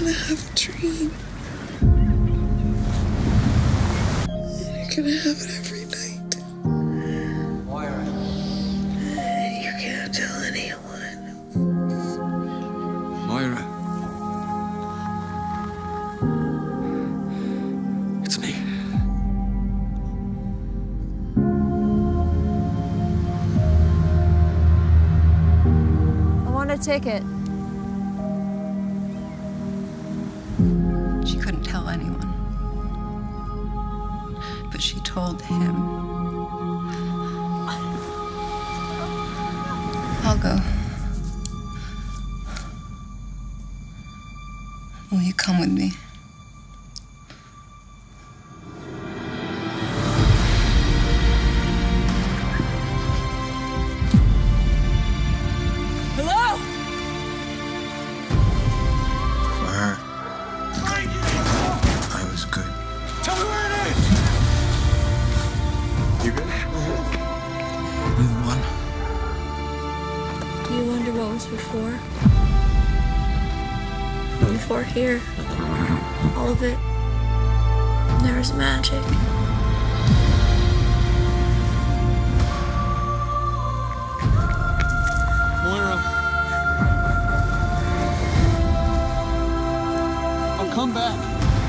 gonna have a dream. You're gonna have it every night. Moira. You can't tell anyone. Moira. It's me. I want a ticket. Anyone. But she told him. I'll go. Will you come with me? Do you wonder what was before? Before here. All of it. There was magic. Valero. I'll come back.